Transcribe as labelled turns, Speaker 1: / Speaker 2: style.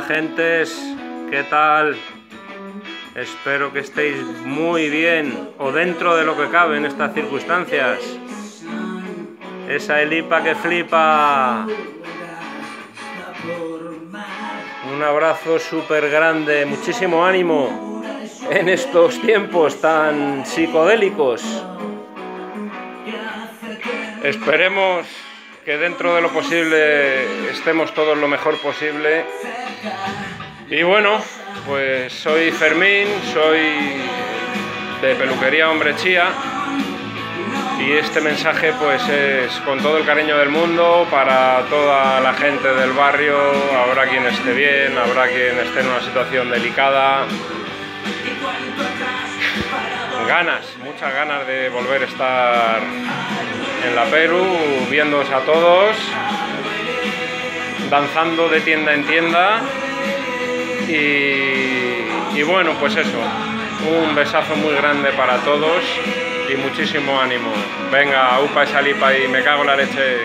Speaker 1: gentes, ¿qué tal? Espero que estéis muy bien o dentro de lo que cabe en estas circunstancias. Esa elipa que flipa. Un abrazo súper grande, muchísimo ánimo en estos tiempos tan psicodélicos. Esperemos que dentro de lo posible estemos todos lo mejor posible. Y bueno, pues soy Fermín, soy de Peluquería Hombre Chía y este mensaje pues es con todo el cariño del mundo para toda la gente del barrio, habrá quien esté bien, habrá quien esté en una situación delicada. Ganas, muchas ganas de volver a estar en la Perú, viéndoos a todos, danzando de tienda en tienda y, bueno, pues eso, un besazo muy grande para todos y muchísimo ánimo. Venga, upa y salipa y me cago en la leche.